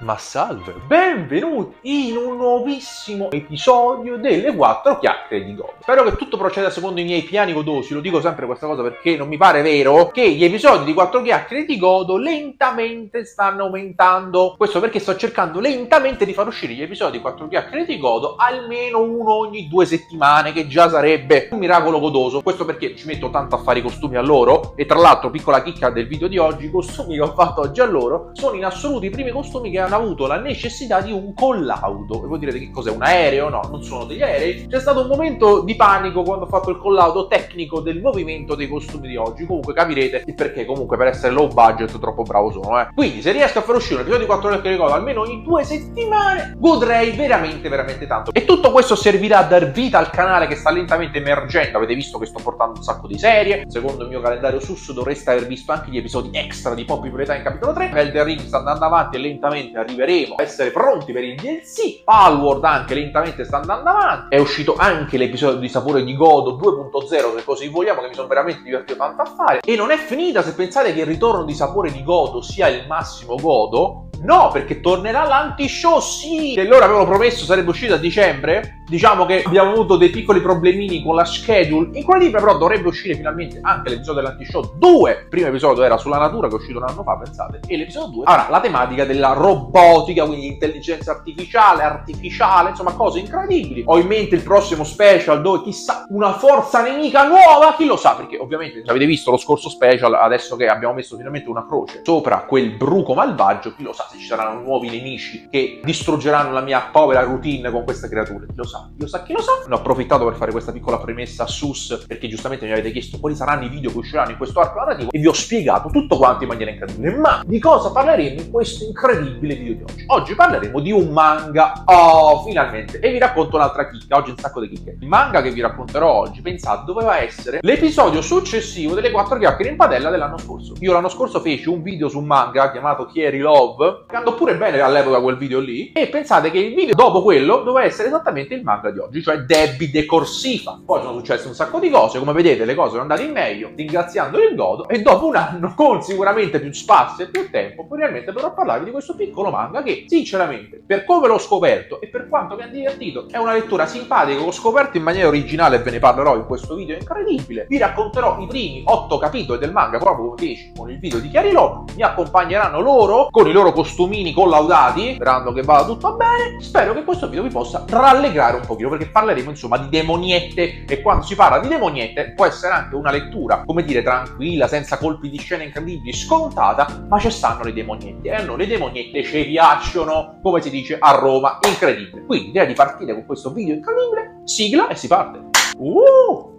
Ma salve, benvenuti in un nuovissimo episodio delle quattro chiacchiere di Godo. Spero che tutto proceda secondo i miei piani godosi, lo dico sempre questa cosa perché non mi pare vero che gli episodi di quattro chiacchiere di Godo lentamente stanno aumentando. Questo perché sto cercando lentamente di far uscire gli episodi di quattro chiacchiere di Godo almeno uno ogni due settimane, che già sarebbe un miracolo godoso. Questo perché ci metto tanto a fare i costumi a loro e tra l'altro, piccola chicca del video di oggi, i costumi che ho fatto oggi a loro sono in assoluto i primi costumi che hanno avuto la necessità di un collaudo. E voi direte che cos'è? Un aereo? No, non sono degli aerei. C'è stato un momento di panico quando ho fatto il collaudo tecnico del movimento dei costumi di oggi. Comunque capirete il perché, comunque per essere low budget troppo bravo sono, eh. Quindi se riesco a far uscire un episodio di 4 ore che ricordo almeno ogni due settimane, godrei veramente, veramente tanto. E tutto questo servirà a dar vita al canale che sta lentamente emergendo. Avete visto che sto portando un sacco di serie. Secondo il mio calendario sus dovreste aver visto anche gli episodi extra di Poppy Proprietà in capitolo 3. Elder Ring sta andando avanti lentamente arriveremo a essere pronti per il DLC. Palworld anche lentamente sta andando avanti. È uscito anche l'episodio di Sapore di Godo 2.0, se così vogliamo, che mi sono veramente divertito tanto a fare. E non è finita se pensate che il ritorno di Sapore di Godo sia il massimo Godo. No, perché tornerà l'anti-show, sì! Che loro avevano promesso sarebbe uscito a dicembre. Diciamo che abbiamo avuto dei piccoli problemini con la schedule. Incredibile, però dovrebbe uscire finalmente anche l'episodio dell'anti-show 2. Il primo episodio era sulla natura, che è uscito un anno fa, pensate. E l'episodio 2 avrà la tematica della robotica, quindi intelligenza artificiale, artificiale, insomma, cose incredibili. Ho in mente il prossimo special dove chissà una forza nemica nuova, chi lo sa? Perché ovviamente avete visto lo scorso special, adesso che abbiamo messo finalmente una croce sopra quel bruco malvagio, chi lo sa se ci saranno nuovi nemici che distruggeranno la mia povera routine con queste creature. Chi lo sa? Lo sa? Chi lo sa? Ne ho approfittato per fare questa piccola premessa a sus, perché giustamente mi avete chiesto quali saranno i video che usciranno in questo arco narrativo e vi ho spiegato tutto quanto in maniera incredibile. Ma di cosa parleremo in questo incredibile video di oggi? Oggi parleremo di un manga. Oh, finalmente! E vi racconto un'altra chicca. Oggi un sacco di chicche. Il manga che vi racconterò oggi, pensate, doveva essere l'episodio successivo delle quattro chiacchiere in padella dell'anno scorso. Io l'anno scorso feci un video su un manga chiamato Chieri Love, che andò pure bene all'epoca quel video lì. E pensate che il video dopo quello doveva essere esattamente il manga di oggi, cioè Debbie de Corsifa. Poi sono successe un sacco di cose, come vedete le cose sono andate in meglio, ringraziando il Godo. E dopo un anno, con sicuramente più spazio e più tempo, finalmente dovrò parlarvi di questo piccolo manga che, sinceramente, per come l'ho scoperto e per quanto mi ha divertito, è una lettura simpatica che ho scoperto in maniera originale e ve ne parlerò in questo video incredibile. Vi racconterò i primi otto capitoli del manga, proprio come feci con il video di Chiari. Mi accompagneranno loro con i loro costumini collaudati, sperando che vada tutto bene. Spero che questo video vi possa rallegrare un pochino, perché parleremo insomma di demoniette e quando si parla di demoniette può essere anche una lettura, come dire, tranquilla, senza colpi di scena incredibili, scontata, ma ci stanno le demoniette e a noi le demoniette ci piacciono, come si dice a Roma, incredibile. Quindi direi di partire con questo video incredibile, sigla e si parte. Uh!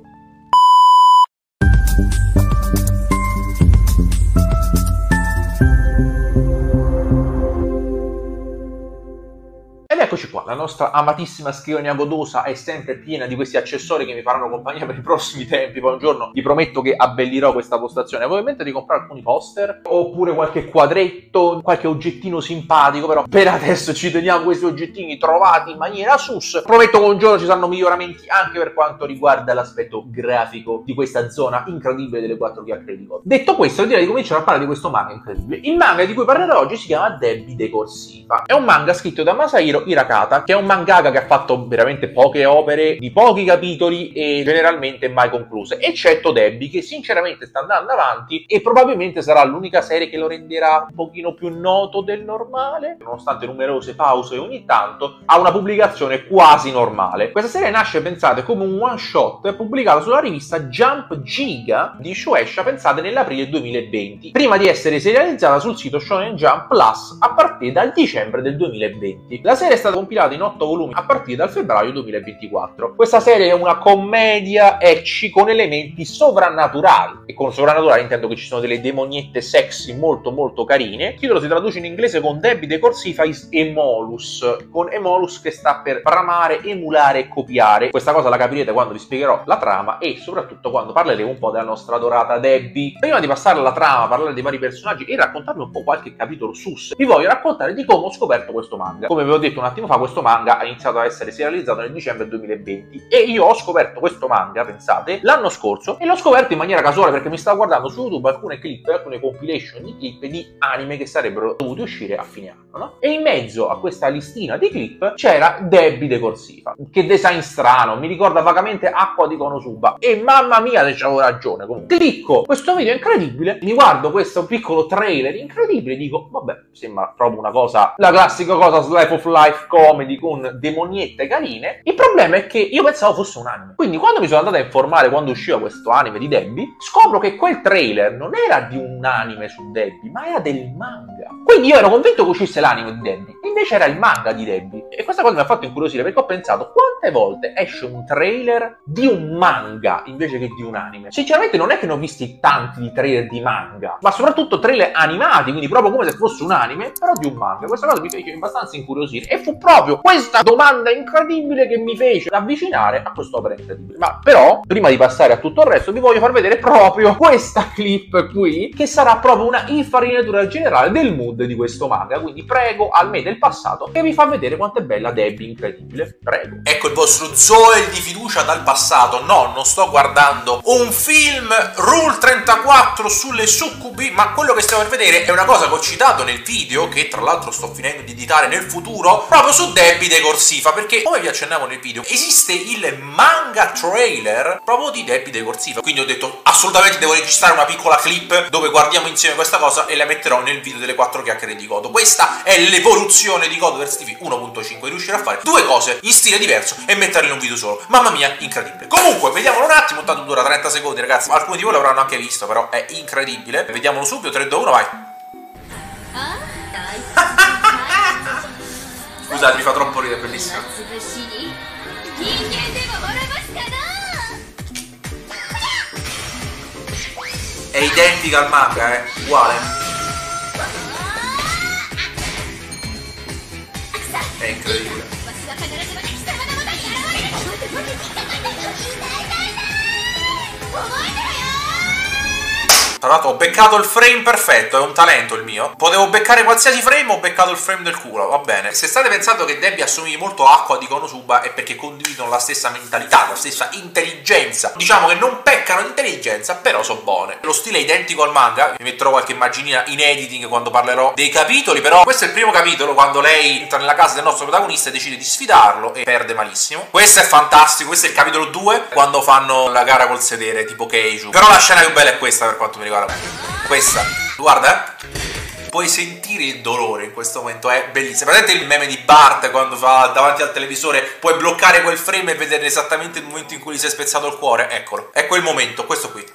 Eccoci qua, la nostra amatissima scrivania godosa è sempre piena di questi accessori che mi faranno compagnia per i prossimi tempi. Poi un giorno vi prometto che abbellirò questa postazione. Ovviamente di comprare alcuni poster, oppure qualche quadretto, qualche oggettino simpatico, però per adesso ci teniamo questi oggettini trovati in maniera sus. Prometto che un giorno ci saranno miglioramenti anche per quanto riguarda l'aspetto grafico di questa zona incredibile delle quattro chiacchiere di godo. Detto questo, direi di cominciare a parlare di questo manga incredibile. Il manga di cui parlerò oggi si chiama Debbie de Corsiva. È un manga scritto da Masahiro Hirakata, che è un mangaka che ha fatto veramente poche opere di pochi capitoli e generalmente mai concluse, eccetto Debbie, che sinceramente sta andando avanti e probabilmente sarà l'unica serie che lo renderà un pochino più noto del normale, nonostante numerose pause ogni tanto, ha una pubblicazione quasi normale. Questa serie nasce, pensate, come un one shot pubblicato sulla rivista Jump Giga di Shueisha, pensate, nell'aprile 2020, prima di essere serializzata sul sito Shonen Jump Plus a partire dal dicembre del 2020. La serie è stata compilata in 8 volumi a partire dal febbraio 2024. Questa serie è una commedia ecci con elementi sovrannaturali. E con sovrannaturali intendo che ci sono delle demoniette sexy molto molto carine. Il titolo si traduce in inglese con Debbie de Corsifais Emolus, con Emolus che sta per bramare, emulare e copiare. Questa cosa la capirete quando vi spiegherò la trama e soprattutto quando parleremo un po' della nostra adorata Debbie. Prima di passare alla trama, parlare dei vari personaggi e raccontarvi un po' qualche capitolo sus, vi voglio raccontare di come ho scoperto questo manga. Come vi ho detto un attimo attimo fa questo manga ha iniziato a essere serializzato nel dicembre 2020 e io ho scoperto questo manga, pensate, l'anno scorso e l'ho scoperto in maniera casuale perché mi stavo guardando su YouTube alcune clip, alcune compilation di clip di anime che sarebbero dovuti uscire a fine anno, no? E in mezzo a questa listina di clip c'era Debbie De Corsiva. Che design strano, mi ricorda vagamente Acqua di Konosuba e mamma mia se c'avevo ragione comunque. Clicco, questo video incredibile, mi guardo questo piccolo trailer incredibile e dico, vabbè, sembra proprio una cosa, la classica cosa Slice of Life comedy con demoniette carine. Il problema è che io pensavo fosse un anime. Quindi quando mi sono andato a informare quando usciva questo anime di Debbie, scopro che quel trailer non era di un anime su Debbie, ma era del manga. Quindi io ero convinto che uscisse l'anime di Debbie, invece era il manga di Debbie. E questa cosa mi ha fatto incuriosire perché ho pensato quante volte esce un trailer di un manga invece che di un anime. Sinceramente non è che ne ho visti tanti di trailer di manga, ma soprattutto trailer animati, quindi proprio come se fosse un anime, però di un manga. Questa cosa mi fece abbastanza incuriosire e fu proprio questa domanda incredibile che mi fece avvicinare a quest'opera incredibile. Ma però, prima di passare a tutto il resto, vi voglio far vedere proprio questa clip qui, che sarà proprio una infarinatura generale del mood di questo manga. Quindi prego al me del passato che vi fa vedere quanto è bella Debbie incredibile. Prego. Ecco il vostro Zoe di fiducia dal passato. No, non sto guardando un film Rule 34 sulle succubi, ma quello che stiamo per vedere è una cosa che ho citato nel video, che tra l'altro sto finendo di editare nel futuro, proprio su Debbie De Corsiva, perché come vi accennavo nel video, esiste il manga trailer proprio di Debbie De Corsiva. Quindi ho detto assolutamente devo registrare una piccola clip dove guardiamo insieme questa cosa e la metterò nel video delle quattro chiacchiere di Godo. Questa è l'evoluzione di Godoverse TV 1.5, riuscire a fare due cose in stile diverso e metterle in un video solo. Mamma mia, incredibile. Comunque, vediamolo un attimo, tanto dura 30 secondi, ragazzi. Alcuni di voi l'avranno anche visto, però è incredibile. Vediamolo subito, 3, 2, 1, vai. Scusate, mi fa troppo ridere, è bellissimo. È identica al manga, eh, uguale. È incredibile. Tra l'altro ho beccato il frame perfetto, è un talento il mio. Potevo beccare qualsiasi frame, ho beccato il frame del culo, va bene. Se state pensando che Debbie assomigli molto Acqua di Konosuba è perché condividono la stessa mentalità, la stessa intelligenza. Diciamo che non peccano di intelligenza, però sono buone. Lo stile è identico al manga, mi metterò qualche immaginina in editing quando parlerò dei capitoli, però questo è il primo capitolo quando lei entra nella casa del nostro protagonista e decide di sfidarlo e perde malissimo. Questo è fantastico, questo è il capitolo 2 quando fanno la gara col sedere tipo Keiju. Però la scena più bella è questa per quanto mi riguarda guarda. Questa, guarda. Puoi sentire il dolore in questo momento, è bellissimo. Vedete il meme di Bart quando fa davanti al televisore, puoi bloccare quel frame e vedere esattamente il momento in cui gli si è spezzato il cuore. Eccolo, è quel momento, questo qui.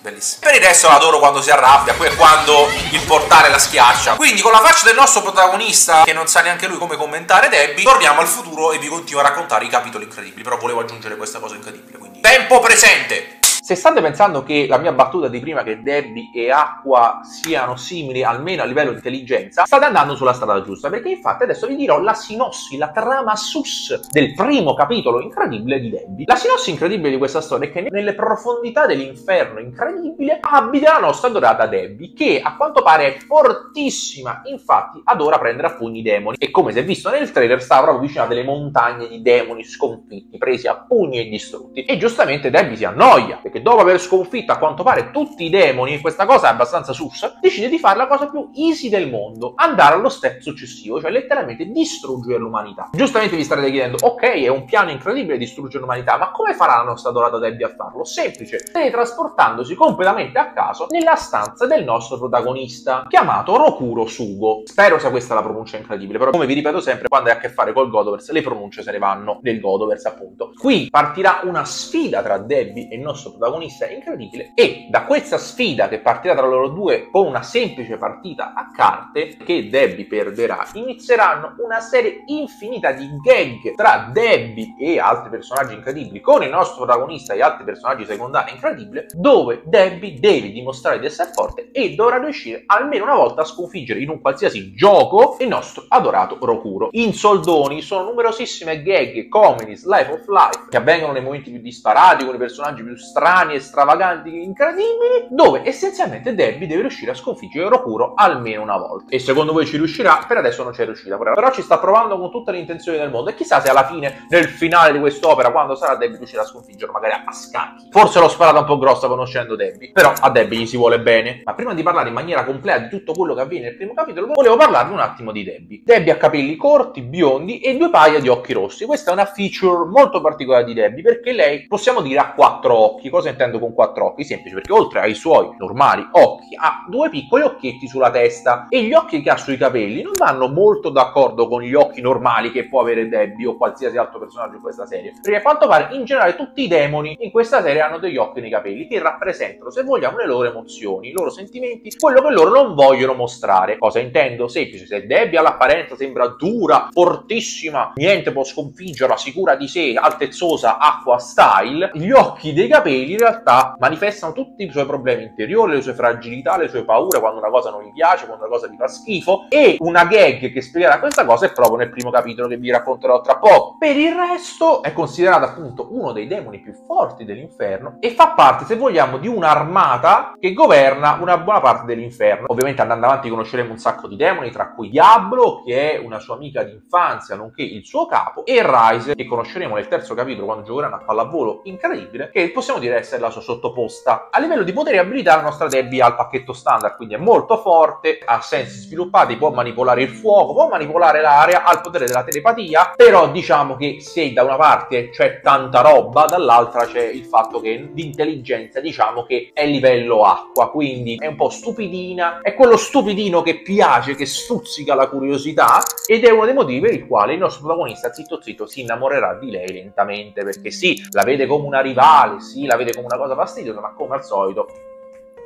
Bellissimo. Per il resto l'adoro quando si arrabbia, poi è quando il portale la schiaccia. Quindi con la faccia del nostro protagonista, che non sa neanche lui come commentare Debbie, torniamo al futuro e vi continuo a raccontare i capitoli incredibili. Però volevo aggiungere questa cosa incredibile, quindi tempo presente! Se state pensando che la mia battuta di prima che Debbie e Acqua siano simili almeno a livello di intelligenza, state andando sulla strada giusta, perché infatti adesso vi dirò la sinossi, la trama sus del primo capitolo incredibile di Debbie. La sinossi incredibile di questa storia è che nelle profondità dell'inferno incredibile abita la nostra adorata Debbie, che a quanto pare è fortissima, infatti adora prendere a pugni i demoni e come si è visto nel trailer sta proprio vicino a delle montagne di demoni sconfitti, presi a pugni e distrutti. E giustamente Debbie si annoia, perché dopo aver sconfitto a quanto pare tutti i demoni, questa cosa è abbastanza sus, decide di fare la cosa più easy del mondo, andare allo step successivo, cioè letteralmente distruggere l'umanità. Giustamente vi starete chiedendo, ok, è un piano incredibile distruggere l'umanità, ma come farà la nostra adorata Debbie a farlo? Semplice, teletrasportandosi completamente a caso nella stanza del nostro protagonista, chiamato Rokuro Sugo. Spero sia questa la pronuncia incredibile, però come vi ripeto sempre, quando hai a che fare col Godoverse, le pronunce se ne vanno del Godoverse appunto. Qui partirà una sfida tra Debbie e il nostro protagonista protagonista incredibile e da questa sfida che partirà tra loro due con una semplice partita a carte che Debbie perderà inizieranno una serie infinita di gag tra Debbie e altri personaggi incredibili con il nostro protagonista e altri personaggi secondari incredibili dove Debbie deve dimostrare di essere forte e dovrà riuscire almeno una volta a sconfiggere in un qualsiasi gioco il nostro adorato Rokuro. In soldoni sono numerosissime gag, comedy, life of life che avvengono nei momenti più disparati con i personaggi più strani strani e stravaganti incredibili, dove essenzialmente Debbie deve riuscire a sconfiggere Rokuro almeno una volta. E secondo voi ci riuscirà? Per adesso non ci è riuscita, però ci sta provando con tutte le intenzioni del mondo e chissà se alla fine, nel finale di quest'opera, quando sarà Debbie riuscirà a sconfiggerlo magari a scacchi. Forse l'ho sparata un po' grossa conoscendo Debbie, però a Debbie gli si vuole bene. Ma prima di parlare in maniera completa di tutto quello che avviene nel primo capitolo, volevo parlarvi un attimo di Debbie. Debbie ha capelli corti, biondi e due paia di occhi rossi. Questa è una feature molto particolare di Debbie perché lei, possiamo dire, ha quattro occhi. Cosa intendo con quattro occhi? Semplice, perché oltre ai suoi normali occhi, ha due piccoli occhietti sulla testa e gli occhi che ha sui capelli non vanno molto d'accordo con gli occhi normali che può avere Debbie o qualsiasi altro personaggio in questa serie. Perché a quanto pare, in generale, tutti i demoni in questa serie hanno degli occhi nei capelli che rappresentano, se vogliamo, le loro emozioni, i loro sentimenti, quello che loro non vogliono mostrare. Cosa intendo? Semplice, se Debbie all'apparenza sembra dura, fortissima, niente può sconfiggerla, sicura di sé, altezzosa, acqua style, gli occhi dei capelli in realtà manifestano tutti i suoi problemi interiori, le sue fragilità, le sue paure quando una cosa non gli piace, quando una cosa gli fa schifo e una gag che spiegherà questa cosa è proprio nel primo capitolo che vi racconterò tra poco. Per il resto è considerato appunto uno dei demoni più forti dell'inferno e fa parte, se vogliamo, di un'armata che governa una buona parte dell'inferno. Ovviamente andando avanti conosceremo un sacco di demoni, tra cui Diablo, che è una sua amica d'infanzia, nonché il suo capo, e Rise, che conosceremo nel terzo capitolo quando giocheranno a pallavolo incredibile, che possiamo dire essere la sua sottoposta. A livello di poteri e abilità la nostra Debbie ha il pacchetto standard, quindi è molto forte, ha sensi sviluppati, può manipolare il fuoco, può manipolare l'aria, ha il potere della telepatia, però diciamo che se da una parte c'è tanta roba, dall'altra c'è il fatto che di intelligenza diciamo che è livello acqua, quindi è un po' stupidina, è quello stupidino che piace, che stuzzica la curiosità ed è uno dei motivi per il quale il nostro protagonista zitto zitto si innamorerà di lei lentamente, perché sì, la vede come una rivale, sì, la vede come una cosa fastidiosa, ma come al solito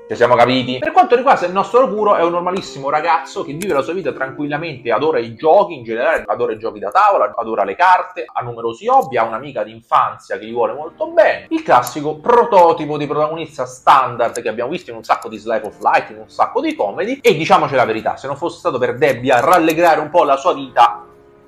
ci siamo capiti? Per quanto riguarda il nostro Rokuro, è un normalissimo ragazzo che vive la sua vita tranquillamente, adora i giochi in generale, adora i giochi da tavola, adora le carte, ha numerosi hobby, ha un'amica d'infanzia che gli vuole molto bene. Il classico prototipo di protagonista standard che abbiamo visto in un sacco di Slice of Life, in un sacco di comedy. E diciamoci la verità, se non fosse stato per Debbie a rallegrare un po' la sua vita,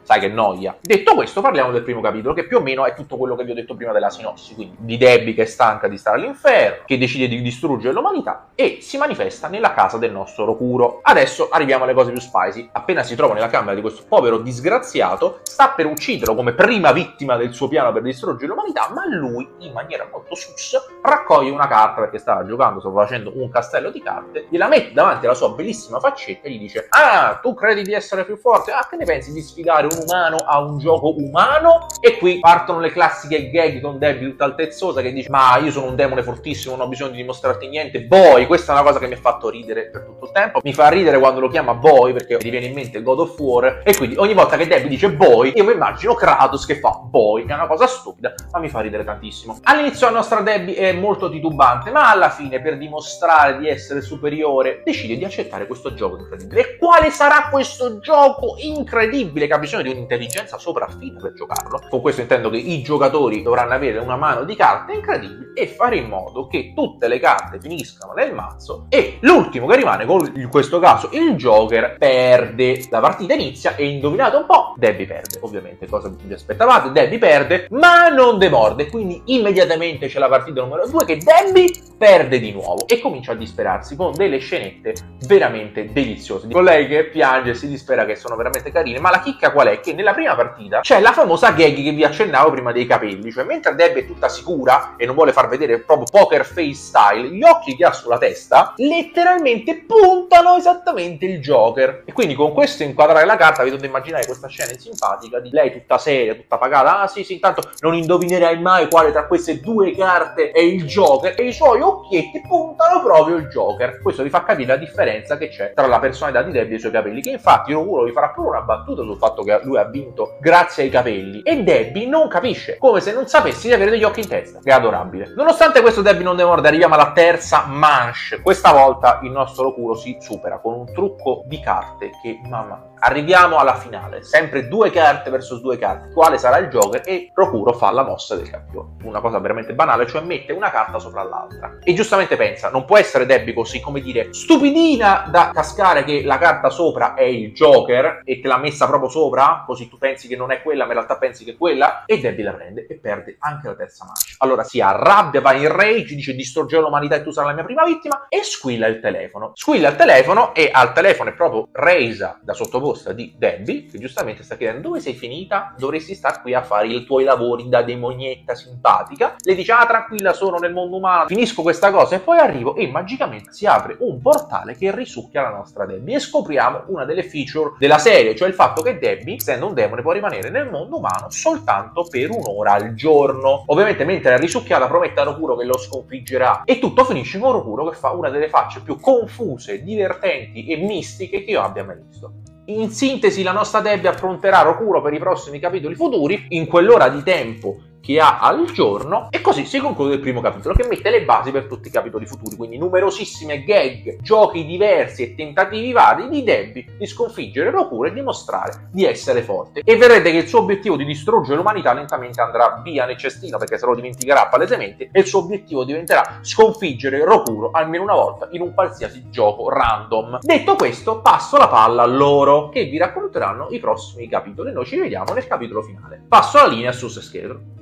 sai che noia. Detto questo, parliamo del primo capitolo, che più o meno è tutto quello che vi ho detto prima della sinossi, quindi di Debbie che è stanca di stare all'inferno, che decide di distruggere l'umanità e si manifesta nella casa del nostro Rokuro. Adesso arriviamo alle cose più spicy. Appena si trova nella camera di questo povero disgraziato, sta per ucciderlo come prima vittima del suo piano per distruggere l'umanità, ma lui, in maniera molto sus, raccoglie una carta perché stava giocando, stava facendo un castello di carte, gliela mette davanti alla sua bellissima faccetta e gli dice Ah, tu credi di essere più forte? Ah, che ne pensi di sfidare un umano a un gioco umano e qui partono le classiche gag con Debbie tutta altezzosa che dice ma io sono un demone fortissimo non ho bisogno di dimostrarti niente. Boy questa è una cosa che mi ha fatto ridere per tutto il tempo. Mi fa ridere quando lo chiama boy perché mi viene in mente God of War e quindi ogni volta che Debbie dice boy io mi immagino Kratos che fa boy è una cosa stupida ma mi fa ridere tantissimo. All'inizio la nostra Debbie è molto titubante ma alla fine per dimostrare di essere superiore decide di accettare questo gioco incredibile. E quale sarà questo gioco incredibile che ha bisogno di un'intelligenza sopraffina per giocarlo. Con questo intendo che i giocatori dovranno avere una mano di carte incredibili e fare in modo che tutte le carte finiscano nel mazzo e l'ultimo che rimane, con in questo caso il Joker, perde. La partita inizia e indovinate un po', Debbie perde. Ovviamente, cosa vi aspettavate? Debbie perde, ma non demorde. Quindi immediatamente c'è la partita numero 2 che Debbie perde di nuovo e comincia a disperarsi con delle scenette veramente deliziose. Con lei che piange e si dispera che sono veramente carine, ma la chicca qual è? Che nella prima partita c'è la famosa gag che vi accennavo prima dei capelli, cioè mentre Deb è tutta sicura e non vuole far vedere proprio poker face style, gli occhi che ha sulla testa letteralmente puntano esattamente il Joker. E quindi con questo inquadrare la carta vi dovete immaginare questa scena simpatica di lei tutta seria, tutta pagata, ah sì sì, intanto non indovinerai mai quale tra queste due carte è il Joker e i suoi occhietti puntano proprio il Joker. Questo vi fa capire la differenza che c'è tra la personalità di Debbie e i suoi capelli, che infatti Rokuro vi farà pure una battuta sul fatto che lui ha vinto grazie ai capelli e Debbie non capisce, come se non sapessi di avere degli occhi in testa. È adorabile. Nonostante questo Debbie non demorde, arriviamo alla terza manche. Questa volta il nostro Rokuro si supera con un trucco di carte che, mamma Arriviamo alla finale, sempre due carte versus due carte, quale sarà il Joker e Rokuro fa la mossa del campione. Una cosa veramente banale, cioè mette una carta sopra l'altra. E giustamente pensa, non può essere Debbie così, come dire, stupidina da cascare che la carta sopra è il Joker e te l'ha messa proprio sopra, così tu pensi che non è quella, ma in realtà pensi che è quella, e Debbie la prende e perde anche la terza mancia. Allora si arrabbia, va in rage, dice distruggerò l'umanità e tu sarai la mia prima vittima, e squilla il telefono. Squilla il telefono e al telefono è proprio resa da sottoposta di Debbie, che giustamente sta chiedendo dove sei finita? Dovresti star qui a fare i tuoi lavori da demonietta simpatica. Le dice, ah tranquilla, sono nel mondo umano, finisco questa cosa e poi arrivo e magicamente si apre un portale che risucchia la nostra Debbie e scopriamo una delle feature della serie, cioè il fatto che Debbie, essendo un demone, può rimanere nel mondo umano soltanto per un'ora al giorno. Ovviamente mentre è risucchiata promette a Rokuro che lo sconfiggerà e tutto finisce con Rokuro che fa una delle facce più confuse, divertenti e mistiche che io abbia mai visto. In sintesi, la nostra Debbie affronterà Rokuro per i prossimi capitoli futuri. In quell'ora di tempo che ha al giorno e così si conclude il primo capitolo che mette le basi per tutti i capitoli futuri, quindi numerosissime gag, giochi diversi e tentativi vari di Debbie di sconfiggere Rokuro e dimostrare di essere forte. E vedrete che il suo obiettivo di distruggere l'umanità lentamente andrà via nel cestino perché se lo dimenticherà palesemente e il suo obiettivo diventerà sconfiggere Rokuro almeno una volta in un qualsiasi gioco random. Detto questo, passo la palla a loro che vi racconteranno i prossimi capitoli. Noi ci vediamo nel capitolo finale. Passo la linea su Scheletro.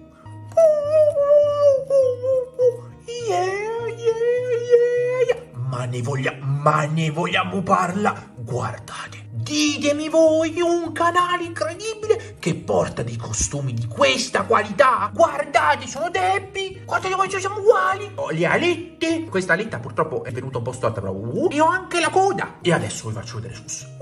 Yeah, yeah, yeah, ma ne vogliamo, ma ne vogliamo parla? Guardate, ditemi voi un canale incredibile che porta dei costumi di questa qualità. Guardate, sono Debbie, guardate quanto siamo uguali. Ho le alette, questa aletta purtroppo è venuta un po' storta, però uh, e ho anche la coda. E adesso vi faccio vedere sus.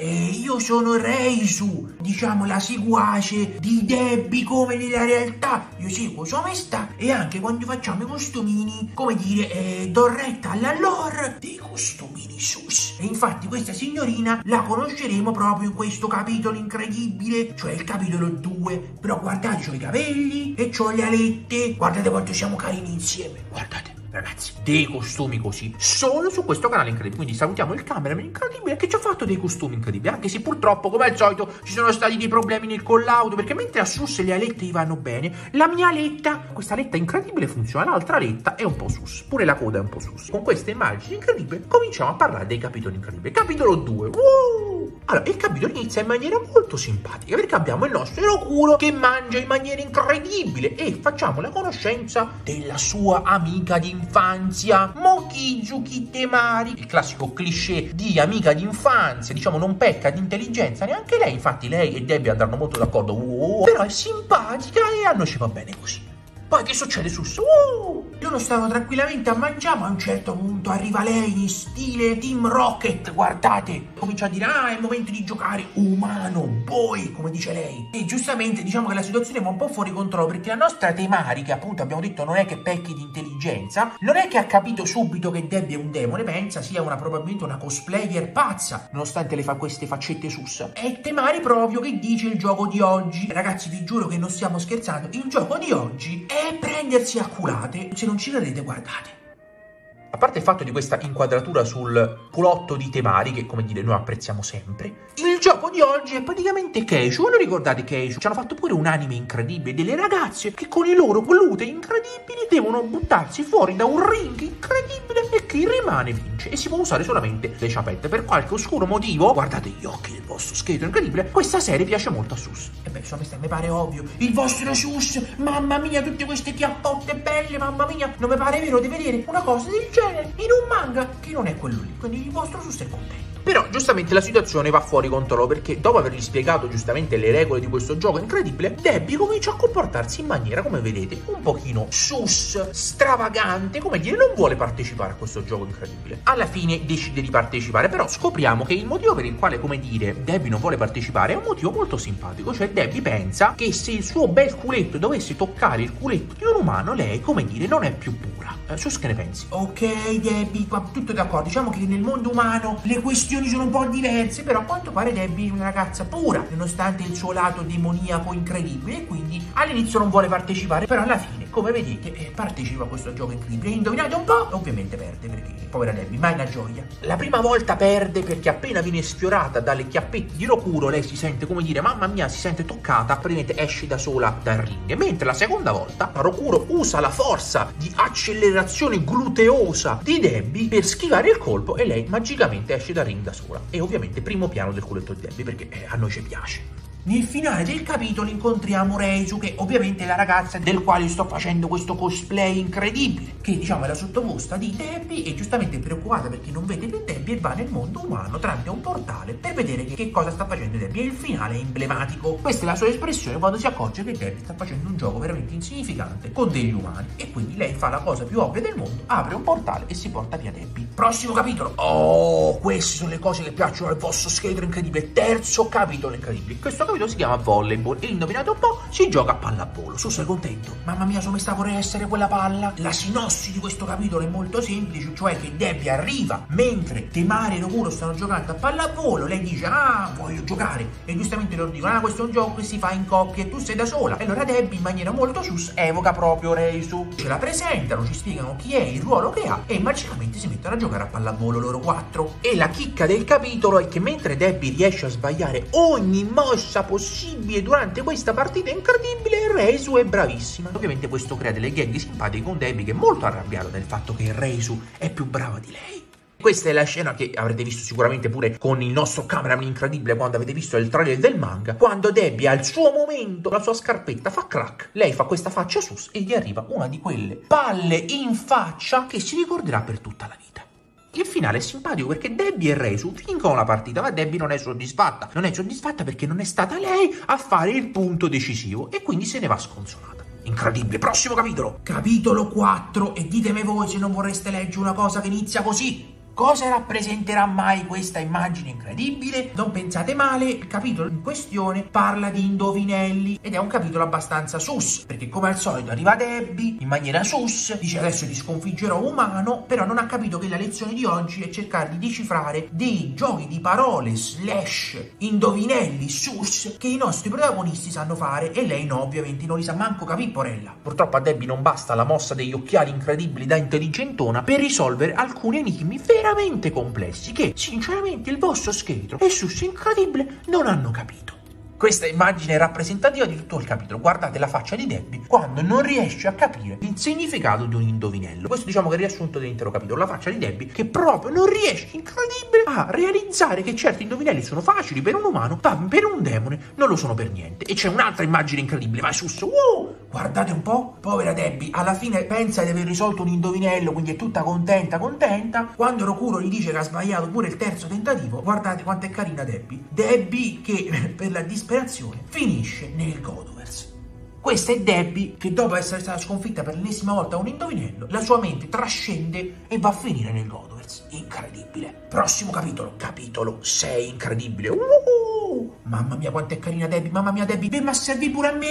E io sono Reisu, diciamo la seguace di Debbie come nella realtà. Io seguo sua maestà e anche quando facciamo i costumini, come dire, eh, do retta alla lore dei costumini sus. E infatti questa signorina la conosceremo proprio in questo capitolo incredibile, cioè il capitolo 2. Però guardate, ho i capelli e ho le alette. Guardate quanto siamo carini insieme. Guardate ragazzi, dei costumi così solo su questo canale incredibile. Quindi salutiamo il cameraman incredibile che ci ha fatto dei costumi incredibili. Anche se purtroppo, come al solito, ci sono stati dei problemi nel collaudo. Perché mentre a sus le alette gli vanno bene, la mia aletta, questa aletta incredibile funziona, l'altra aletta è un po' sus. Pure la coda è un po' sus. Con queste immagini incredibili, cominciamo a parlare dei capitoli incredibili. Capitolo 2. Uh! Allora, il capitolo inizia in maniera molto simpatica perché abbiamo il nostro Erokuro che mangia in maniera incredibile e facciamo la conoscenza della sua amica d'infanzia, Mokizuki Temari, il classico cliché di amica d'infanzia, diciamo non pecca di intelligenza neanche lei, infatti lei e Debbie andranno molto d'accordo, uh, però è simpatica e a noi ci va bene così. Poi che succede su? Uh, loro stavano tranquillamente a mangiare, ma a un certo punto arriva lei in stile Team Rocket, guardate. Comincia a dire, ah, è il momento di giocare umano, boy, come dice lei. E giustamente diciamo che la situazione va un po' fuori controllo, perché la nostra Temari, che appunto abbiamo detto non è che pecchi di intelligenza, non è che ha capito subito che Debbie è un demone, pensa sia una probabilmente una cosplayer pazza, nonostante le fa queste faccette sus. È Temari proprio che dice il gioco di oggi. Ragazzi, vi giuro che non stiamo scherzando, il gioco di oggi è prendersi a culate. Se non ci credete, guardate. A parte il fatto di questa inquadratura sul culotto di Temari, che come dire noi apprezziamo sempre, il gioco di oggi è praticamente Keishu. Voi lo ricordate Keishu? Ci hanno fatto pure un anime incredibile delle ragazze che con i loro glute incredibili devono buttarsi fuori da un ring incredibile e chi rimane vince. E si può usare solamente le ciapette. Per qualche oscuro motivo, guardate gli occhi del vostro scheletro incredibile, questa serie piace molto a Sus. E beh, insomma, mi pare ovvio. Il vostro Sus, mamma mia, tutte queste chiappotte belle, mamma mia, non mi pare vero di vedere una cosa del genere in un manga che non è quello lì. Quindi il vostro sus è contento. Però giustamente la situazione va fuori controllo perché dopo avergli spiegato giustamente le regole di questo gioco incredibile, Debbie comincia a comportarsi in maniera, come vedete, un pochino sus, stravagante, come dire, non vuole partecipare a questo gioco incredibile. Alla fine decide di partecipare, però scopriamo che il motivo per il quale, come dire, Debbie non vuole partecipare è un motivo molto simpatico, cioè Debbie pensa che se il suo bel culetto dovesse toccare il culetto di un umano, lei, come dire, non è più pura. Eh, sus che ne pensi? Ok, Debbie, tutto d'accordo, diciamo che nel mondo umano le questioni sono un po' diverse, però a quanto pare Debbie è una ragazza pura, nonostante il suo lato demoniaco incredibile, quindi all'inizio non vuole partecipare, però alla fine come vedete, eh, partecipa a questo gioco incredibile. Indovinate un po', ovviamente perde perché povera Debbie, ma è una gioia. La prima volta perde perché appena viene sfiorata dalle chiappette di Rokuro, lei si sente come dire, mamma mia, si sente toccata, praticamente esce da sola dal ring. Mentre la seconda volta, Rokuro usa la forza di accelerazione gluteosa di Debbie per schivare il colpo e lei magicamente esce dal ring da sola. E ovviamente primo piano del culetto di Debbie perché eh, a noi ci piace. Nel finale del capitolo incontriamo Reisu, che ovviamente è la ragazza del quale sto facendo questo cosplay incredibile, che diciamo è la sottoposta di Debbie e giustamente preoccupata perché non vede più Debbie e va nel mondo umano tramite un portale per vedere che, che cosa sta facendo Debbie. E il finale è emblematico. Questa è la sua espressione quando si accorge che Debbie sta facendo un gioco veramente insignificante con degli umani. E quindi lei fa la cosa più ovvia del mondo, apre un portale e si porta via Debbie. Prossimo capitolo. Oh, queste sono le cose che piacciono al vostro scheletro incredibile. Terzo capitolo incredibile. Questo capitolo si chiama volleyball e indovinate un po', si gioca a pallavolo. Su, sei contento? Mamma mia, come sta vorrei essere quella palla? La sinossi di questo capitolo è molto semplice, cioè che Debbie arriva mentre Temare e Rokuro stanno giocando a pallavolo, lei dice "Ah, voglio giocare". E giustamente loro dicono "Ah, questo è un gioco che si fa in coppia e tu sei da sola". E allora Debbie in maniera molto sus evoca proprio Reisu. Ce la presentano, ci spiegano chi è, il ruolo che ha e magicamente si mettono a giocare a pallavolo loro quattro. E la chicca del capitolo è che mentre Debbie riesce a sbagliare ogni mossa possibile possibile durante questa partita incredibile Reisu è bravissima. Ovviamente questo crea delle gag simpatiche con Debbie che è molto arrabbiata del fatto che Reisu è più brava di lei. Questa è la scena che avrete visto sicuramente pure con il nostro cameraman incredibile quando avete visto il trailer del manga. Quando Debbie al suo momento la sua scarpetta fa crack, lei fa questa faccia sus e gli arriva una di quelle palle in faccia che si ricorderà per tutta la vita. Il finale è simpatico perché Debbie e Reisu vincono la partita, ma Debbie non è soddisfatta. Non è soddisfatta perché non è stata lei a fare il punto decisivo e quindi se ne va sconsolata. Incredibile, prossimo capitolo! Capitolo 4 e ditemi voi se non vorreste leggere una cosa che inizia così. Cosa rappresenterà mai questa immagine incredibile? Non pensate male, il capitolo in questione parla di indovinelli ed è un capitolo abbastanza sus, perché come al solito arriva Debbie in maniera sus, dice adesso ti sconfiggerò umano, però non ha capito che la lezione di oggi è cercare di decifrare dei giochi di parole slash indovinelli sus che i nostri protagonisti sanno fare e lei no, ovviamente non li sa manco capire, porella. Purtroppo a Debbie non basta la mossa degli occhiali incredibili da intelligentona per risolvere alcuni enigmi veramente veramente complessi che, sinceramente, il vostro scheletro e Sus incredibile non hanno capito. Questa immagine è rappresentativa di tutto il capitolo. Guardate la faccia di Debbie quando non riesce a capire il significato di un indovinello. Questo diciamo che è il riassunto dell'intero capitolo. La faccia di Debbie che proprio non riesce, incredibile, a realizzare che certi indovinelli sono facili per un umano, ma per un demone non lo sono per niente. E c'è un'altra immagine incredibile. Vai sus, wow! Guardate un po', povera Debbie, alla fine pensa di aver risolto un indovinello, quindi è tutta contenta, contenta. Quando Rokuro gli dice che ha sbagliato pure il terzo tentativo, guardate quanto è carina Debbie. Debbie che per la disperazione finisce nel Godovers. Questa è Debbie che dopo essere stata sconfitta per l'ennesima volta a un indovinello, la sua mente trascende e va a finire nel Godovers. Incredibile. Prossimo capitolo, capitolo 6, incredibile. Uh! Mamma mia quanto è carina Debbie, mamma mia Debbie, vieni a servire pure a me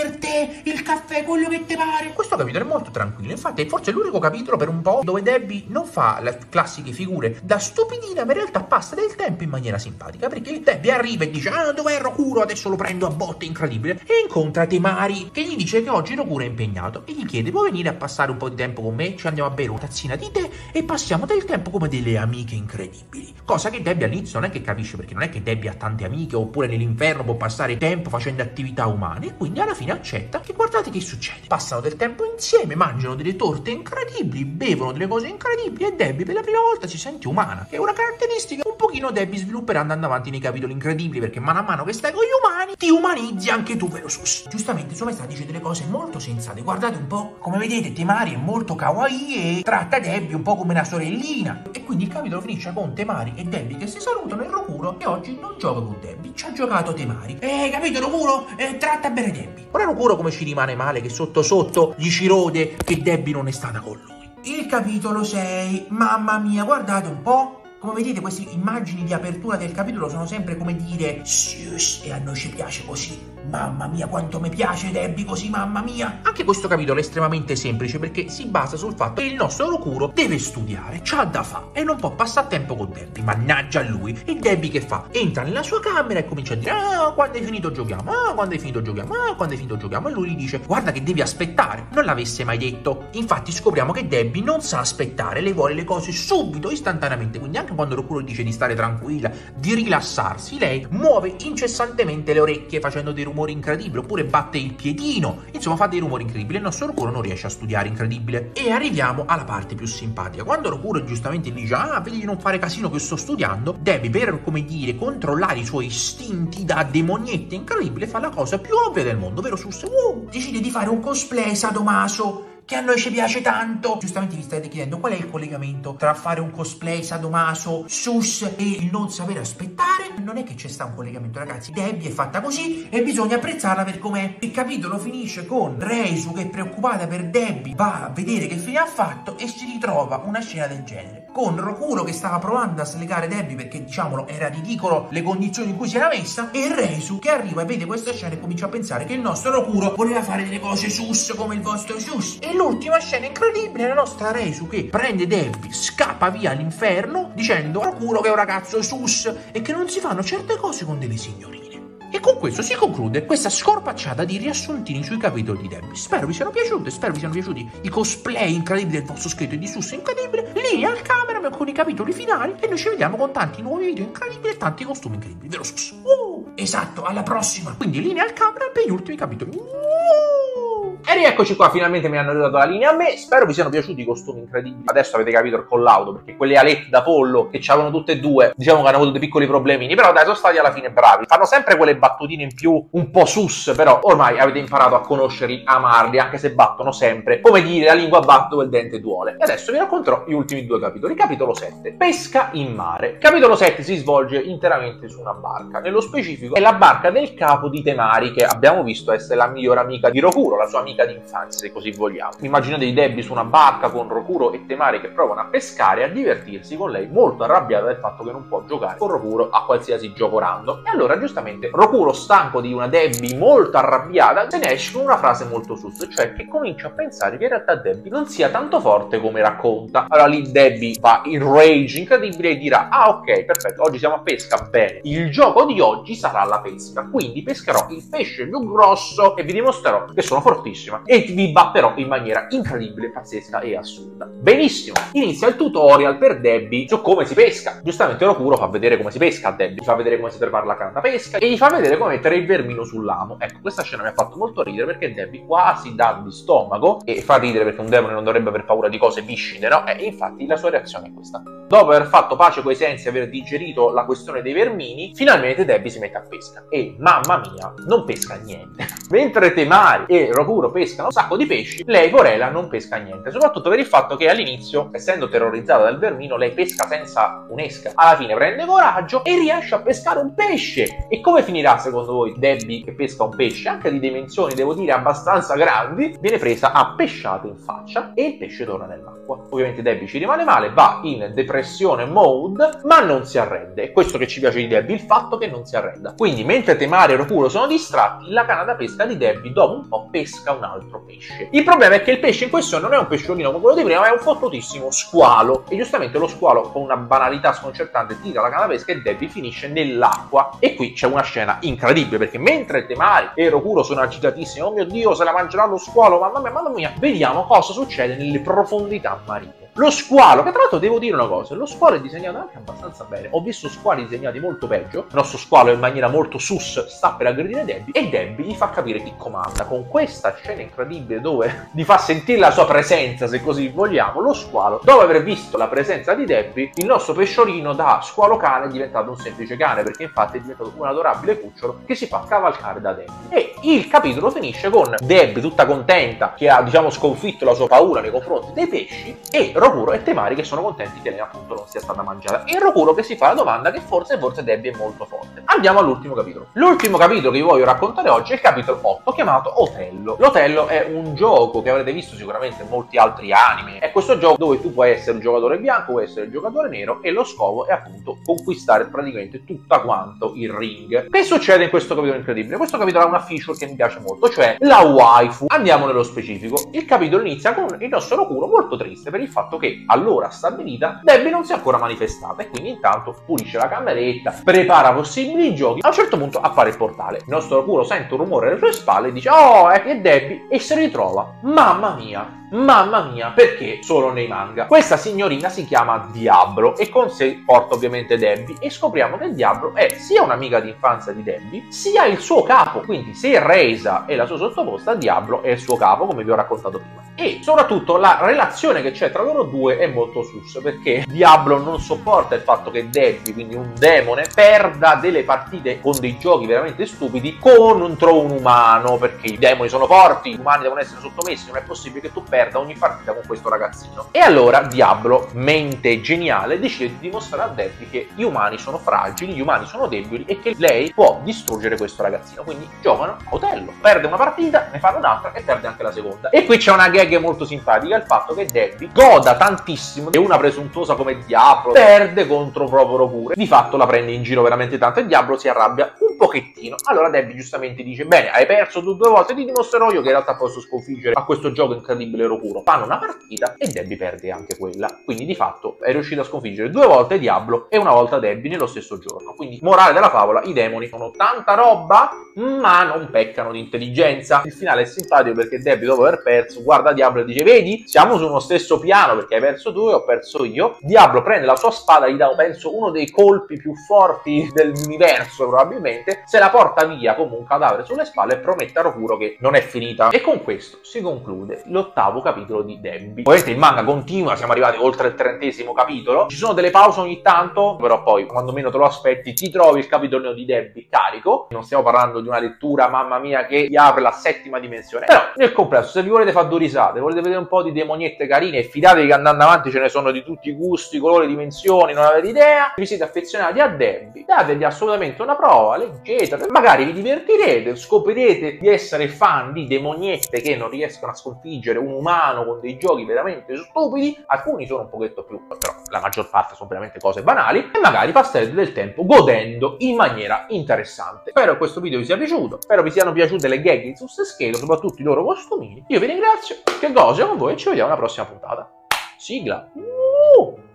il caffè, quello che ti pare. Questo capitolo è molto tranquillo, infatti è forse l'unico capitolo per un po' dove Debbie non fa le classiche figure da stupidina, ma in realtà passa del tempo in maniera simpatica, perché Debbie arriva e dice, ah dov'è Rokuro, adesso lo prendo a botte, incredibile, e incontra Temari, che gli dice che oggi Rokuro è impegnato, e gli chiede, vuoi venire a passare un po' di tempo con me, ci andiamo a bere una tazzina di tè, e passiamo del tempo come delle amiche incredibili. Cosa che Debbie all'inizio non è che capisce, perché non è che Debbie ha tante amiche, oppure nell'inferno può passare tempo facendo attività umane, e quindi alla fine accetta che guardate che succede. Passano del tempo insieme, mangiano delle torte incredibili, bevono delle cose incredibili e Debbie per la prima volta si sente umana, che è una caratteristica un pochino Debbie svilupperà andando avanti nei capitoli incredibili, perché mano a mano che stai con gli umani ti umanizzi anche tu, vero sus? Giustamente sua maestà dice delle cose molto sensate, guardate un po', come vedete Temari è molto kawaii e tratta Debbie un po' come una sorellina, e quindi il capitolo finisce con Temari e Debbie che si salutano e Rokuro e oggi non gioca con Debbie, ci ha giocato Temari. Eh, capito Rokuro? Eh, tratta bene Debbie. Ora Rokuro come ci rimane male che sotto sotto gli ci rode che Debbie non è stata con lui. Il capitolo 6, mamma mia, guardate un po'. Come vedete queste immagini di apertura del capitolo sono sempre come dire Sius e a noi ci piace così. Mamma mia, quanto mi piace Debbie così, mamma mia. Anche questo capitolo è estremamente semplice perché si basa sul fatto che il nostro Rokuro deve studiare, c'ha da fa e non può passare tempo con Debbie. Mannaggia lui. E Debbie che fa? Entra nella sua camera e comincia a dire ah, quando hai finito giochiamo, ah, quando hai finito giochiamo, ah, quando hai finito giochiamo. E lui gli dice guarda che devi aspettare. Non l'avesse mai detto. Infatti scopriamo che Debbie non sa aspettare, lei vuole le cose subito, istantaneamente. Quindi anche quando Rokuro dice di stare tranquilla, di rilassarsi, lei muove incessantemente le orecchie facendo dei rumori rumori incredibili, oppure batte il piedino, insomma fa dei rumori incredibili. Il nostro Rokuro non riesce a studiare incredibile. E arriviamo alla parte più simpatica. Quando Rokuro giustamente dice, ah, vedi di non fare casino che sto studiando, Debbie per, come dire, controllare i suoi istinti da demonietta incredibile, fa la cosa più ovvia del mondo, vero Sus? Uh, decide di fare un cosplay sadomaso che a noi ci piace tanto. Giustamente vi state chiedendo qual è il collegamento tra fare un cosplay sadomaso, sus e il non sapere aspettare. Non è che c'è sta un collegamento, ragazzi. Debbie è fatta così e bisogna apprezzarla per com'è. Il capitolo finisce con Reisu che è preoccupata per Debbie, va a vedere che fine ha fatto e si ritrova una scena del genere. Con Rokuro che stava provando a slegare Debbie perché, diciamolo, era ridicolo le condizioni in cui si era messa e Reisu che arriva e vede questa scena e comincia a pensare che il nostro Rokuro voleva fare delle cose sus come il vostro sus. E l'ultima scena incredibile è la nostra Resu che prende Debbie, scappa via all'inferno dicendo Procuro che è un ragazzo sus e che non si fanno certe cose con delle signorine. E con questo si conclude questa scorpacciata di riassuntini sui capitoli di Debbie. Spero vi siano piaciute, spero vi siano piaciuti i cosplay incredibili del vostro scritto e di Sus incredibile, lì al camera con i capitoli finali e noi ci vediamo con tanti nuovi video incredibili e tanti costumi incredibili, vero Sus? Uh, esatto, alla prossima! Quindi linea al camera per gli ultimi capitoli. Uh! E rieccoci qua, finalmente mi hanno ridato la linea a me. Spero vi siano piaciuti i costumi incredibili. Adesso avete capito il collaudo, perché quelle alette da pollo che c'erano tutte e due, diciamo che hanno avuto dei piccoli problemini, però dai, sono stati alla fine bravi. Fanno sempre quelle battutine in più, un po' sus, però ormai avete imparato a conoscerli, amarli, anche se battono sempre. Come dire, la lingua batte dove il dente duole. E adesso vi racconterò gli ultimi due capitoli. Capitolo 7. Pesca in mare. Capitolo 7 si svolge interamente su una barca. Nello specifico è la barca del capo di Temari, che abbiamo visto essere la migliore amica di Rokuro, la sua amica d'infanzia, se così vogliamo. Immaginate i Debbie su una barca con Rokuro e Temari che provano a pescare e a divertirsi con lei, molto arrabbiata del fatto che non può giocare con Rokuro a qualsiasi gioco random. E allora, giustamente, Rokuro, stanco di una Debbie molto arrabbiata, se ne esce con una frase molto sus, cioè che comincia a pensare che in realtà Debbie non sia tanto forte come racconta. Allora lì Debbie va in rage incredibile e dirà: Ah, ok, perfetto, oggi siamo a pesca, bene. Il gioco di oggi sarà la pesca, quindi pescherò il pesce più grosso e vi dimostrerò che sono fortissima e vi batterò in maniera incredibile, pazzesca e assurda. Benissimo, inizia il tutorial per Debbie su come si pesca. Giustamente Rokuro fa vedere come si pesca a Debbie, gli fa vedere come si prepara la canna pesca e gli fa vedere come mettere il vermino sull'amo. Ecco, questa scena mi ha fatto molto ridere perché Debbie quasi dà di stomaco e fa ridere perché un demone non dovrebbe aver paura di cose viscide, no? E infatti la sua reazione è questa. Dopo aver fatto pace coi sensi e aver digerito la questione dei vermini, finalmente Debbie si mette a pesca e mamma mia, non pesca niente. Mentre Temari e Rokuro pescano un sacco di pesci, lei Vorela non pesca niente, soprattutto per il fatto che all'inizio, essendo terrorizzata dal vermino, lei pesca senza un'esca. Alla fine prende coraggio e riesce a pescare un pesce. E come finirà secondo voi Debbie che pesca un pesce, anche di dimensioni devo dire abbastanza grandi, viene presa a pesciate in faccia e il pesce torna nell'acqua. Ovviamente Debbie ci rimane male, va in depressione mode, ma non si arrende. È questo che ci piace di Debbie, il fatto che non si arrenda. Quindi mentre Temare e Rokuro sono distratti, la canna da pesca di Debbie dopo un po' pesca un altro pesce. Il problema è che il pesce in questione non è un pesciolino come quello di prima, ma è un fottutissimo squalo. E giustamente lo squalo, con una banalità sconcertante, tira la canna pesca e Debbie finisce nell'acqua. E qui c'è una scena incredibile, perché mentre Temari e Rokuro sono agitatissimi, oh mio dio, se la mangerà lo squalo, mamma mia, mamma mia, vediamo cosa succede nelle profondità marine. Lo squalo, che tra l'altro devo dire una cosa, lo squalo è disegnato anche abbastanza bene. Ho visto squali disegnati molto peggio. Il nostro squalo in maniera molto sus sta per aggredire Debbie e Debbie gli fa capire chi comanda. Con questa scena incredibile dove gli fa sentire la sua presenza, se così vogliamo, lo squalo, dopo aver visto la presenza di Debbie, il nostro pesciolino da squalo cane è diventato un semplice cane, perché infatti è diventato un adorabile cucciolo che si fa cavalcare da Debbie. E il capitolo finisce con Debbie tutta contenta che ha, diciamo, sconfitto la sua paura nei confronti dei pesci e Rokuro e Temari che sono contenti che lei appunto non sia stata mangiata. E Rokuro che si fa la domanda che forse forse Debbie è molto forte. Andiamo all'ultimo capitolo. L'ultimo capitolo che vi voglio raccontare oggi è il capitolo 8 chiamato Otello. L'Otello è un gioco che avrete visto sicuramente in molti altri anime. È questo gioco dove tu puoi essere un giocatore bianco, puoi essere un giocatore nero e lo scopo è appunto conquistare praticamente tutta quanto il ring. Che succede in questo capitolo incredibile? Questo capitolo ha una feature che mi piace molto, cioè la waifu. Andiamo nello specifico. Il capitolo inizia con il nostro Rokuro molto triste per il fatto che all'ora stabilita Debbie non si è ancora manifestata e quindi intanto pulisce la cameretta, prepara possibili giochi. A un certo punto appare il portale. Il nostro Kuro sente un rumore alle sue spalle e dice: Oh, è che Debbie e si ritrova. Mamma mia, Mamma mia, perché solo nei manga? Questa signorina si chiama Diablo e con sé porta ovviamente Debbie e scopriamo che Diablo è sia un'amica di infanzia di Debbie, sia il suo capo. Quindi se Reisa è la sua sottoposta, Diablo è il suo capo, come vi ho raccontato prima. E soprattutto la relazione che c'è tra loro due è molto sus, perché Diablo non sopporta il fatto che Debbie, quindi un demone, perda delle partite con dei giochi veramente stupidi contro un umano, perché i demoni sono forti, gli umani devono essere sottomessi, non è possibile che tu perda perda ogni partita con questo ragazzino. E allora Diablo, mente geniale, decide di dimostrare a Debbie che gli umani sono fragili, gli umani sono deboli e che lei può distruggere questo ragazzino. Quindi giocano a Otello. Perde una partita, ne fanno un'altra e perde anche la seconda. E qui c'è una gag molto simpatica, il fatto che Debbie goda tantissimo e una presuntuosa come Diablo perde contro proprio pure. Di fatto la prende in giro veramente tanto e Diablo si arrabbia un pochettino. Allora Debbie giustamente dice, bene, hai perso tu due volte, ti dimostrerò io che in realtà posso sconfiggere a questo gioco incredibile Rokuro. Fanno una partita e Debbie perde anche quella. Quindi di fatto è riuscito a sconfiggere due volte Diablo e una volta Debbie nello stesso giorno. Quindi morale della favola, i demoni sono tanta roba, ma non peccano di intelligenza. Il finale è simpatico perché Debbie dopo aver perso guarda Diablo e dice, vedi, siamo su uno stesso piano perché hai perso tu e ho perso io. Diablo prende la sua spada, gli dà, penso, uno dei colpi più forti dell'universo probabilmente, se la porta via come un cadavere sulle spalle e promette a Rokuro che non è finita. E con questo si conclude l'ottavo capitolo di Debbie. Ovviamente il manga continua, siamo arrivati oltre il trentesimo capitolo. Ci sono delle pause ogni tanto, però poi quando meno te lo aspetti ti trovi il capitolo di Debbie carico. Non stiamo parlando di una lettura, mamma mia, che ti apre la settima dimensione. Però nel complesso, se vi volete fare due risate, volete vedere un po' di demoniette carine e fidatevi che andando avanti ce ne sono di tutti i gusti, colori, dimensioni, non avete idea, vi siete affezionati a Debbie, dategli assolutamente una prova, leggetela, magari vi divertirete, scoprirete di essere fan di demoniette che non riescono a sconfiggere un umano con dei giochi veramente stupidi, alcuni sono un pochetto più, però la maggior parte sono veramente cose banali, e magari passerete del tempo godendo in maniera interessante. Spero che questo video vi sia piaciuto, spero vi siano piaciute le gag di Sus Schelo, soprattutto i loro costumini. Io vi ringrazio, che gozo con voi e ci vediamo alla prossima puntata. Sigla! Uh!